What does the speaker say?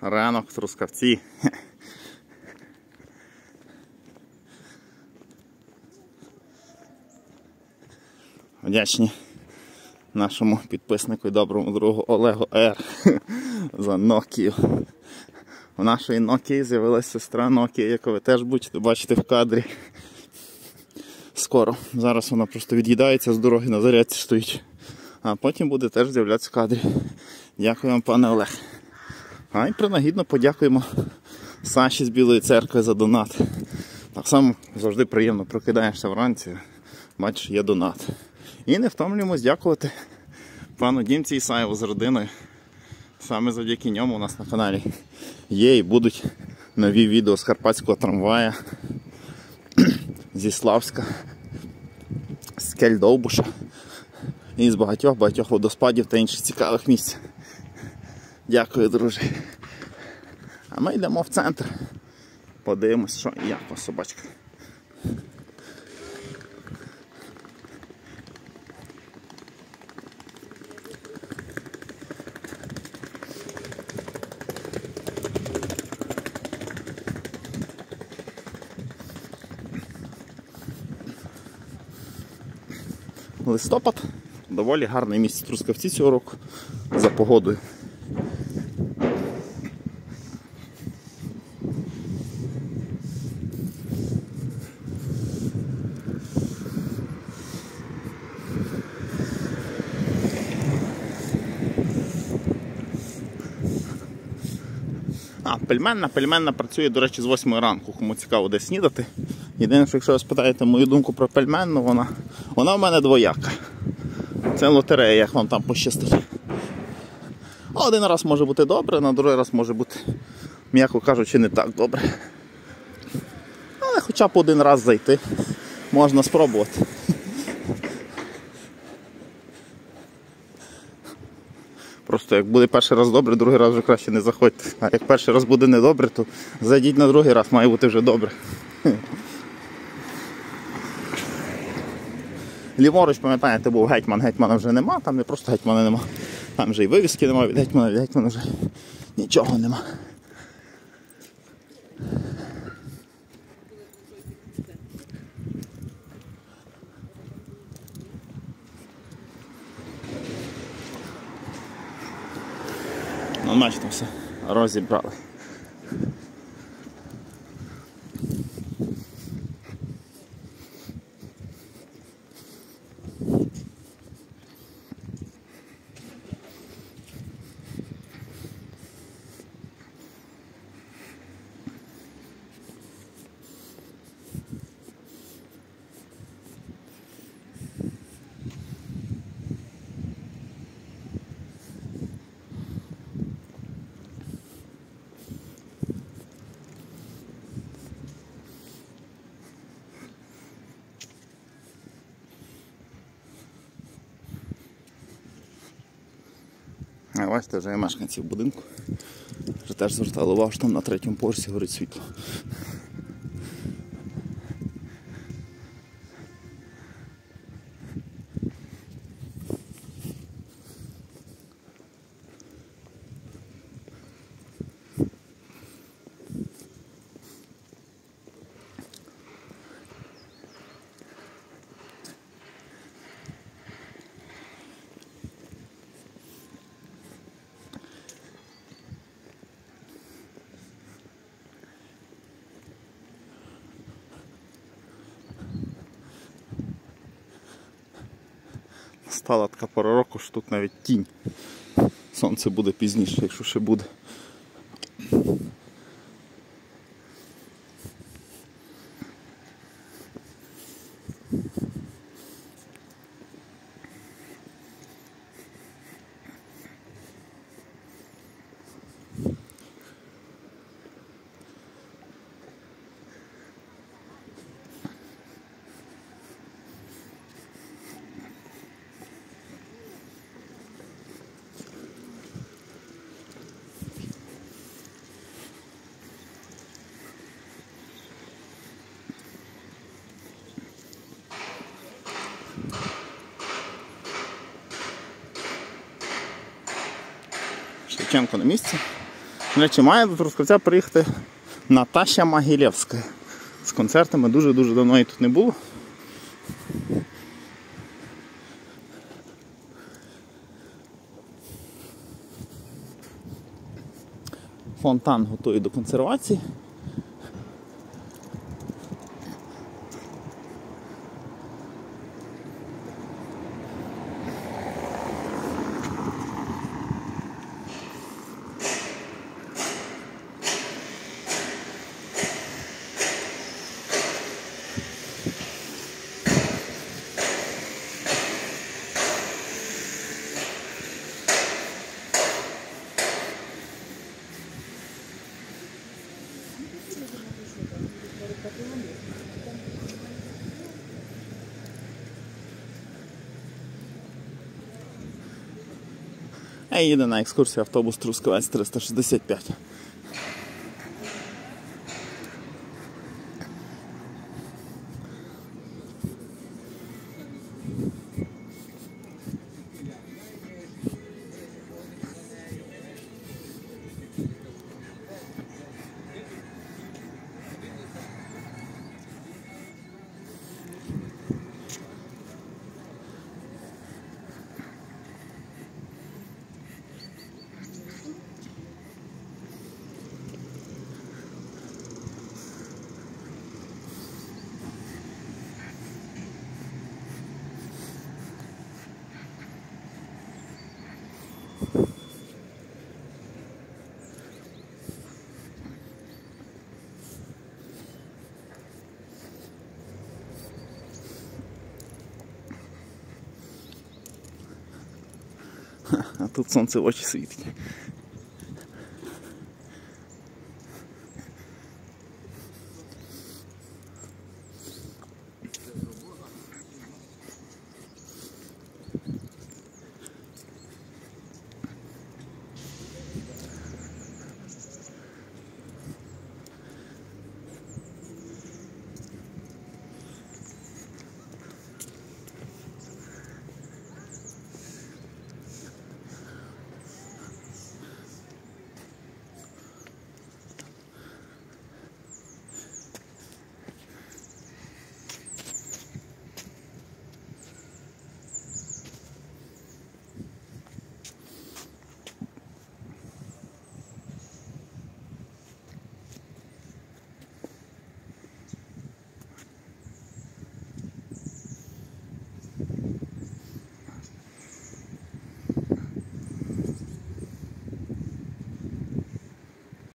Ранок Трускавці. Вдячні нашому підписнику і доброму другу Олегу Р за Nokia. У нашої Nokia з'явилася сестра Nokia, яку ви теж будете бачити в кадрі. Скоро. Зараз вона просто від'їдається з дороги на зарядці стоїть. А потім буде теж з'являтися в кадрі. Дякую вам, пане Олег. А й принагідно подякуємо Саші з Білої церкви за донат. Так само завжди приємно прокидаєшся вранці, бачиш, є донат. І не втомлюємось дякувати пану Дімці Ісаєву з родиною. Саме завдяки ньому у нас на каналі є і будуть нові відео з Карпатського трамвая, зі Славська, з Кельдовбуша і з багатьох-багатьох водоспадів та інших цікавих місць. Дякую, друже. А ми йдемо в центр. Подивимось, що і як по собачка. Листопад доволі гарне місце Трускавці цього року за погодою. А, пельменна, пельменна працює, до речі, з 8 ранку, кому цікаво де снідати. Єдине, що якщо ви спитаєте мою думку про пельменну, вона вона в мене двояка. Це лотерея, як вам там пощастить. Один раз може бути добре, на другий раз може бути, м'яко кажучи, не так добре. Але хоча б один раз зайти, можна спробувати. Просто як буде перший раз добре, другий раз вже краще не заходьте. А як перший раз буде недобре, то зайдіть на другий раз, має бути вже добре. Ліворуч, пам'ятаєте, був гетьман, гетьмана вже нема, там не просто гетьмана нема. Там вже і вивіски нема від гетьмана, від гетьмана вже нічого нема. Ну, бачите, все розібрали. Бачите, вже є мешканці в будинку. Вже теж звертали увагу, що там на третьому поверсі горить світло. Стала така пора року, що тут навіть тінь. Сонце буде пізніше, якщо ще буде. Шевченко на місці. Речі, має до Трускавця приїхати Наташа Магілєвська. З концертами дуже-дуже давно її тут не було. Фонтан готовий до консервації. Їде на екскурсію автобус Трускавець 365. А тут сонце в очі світить.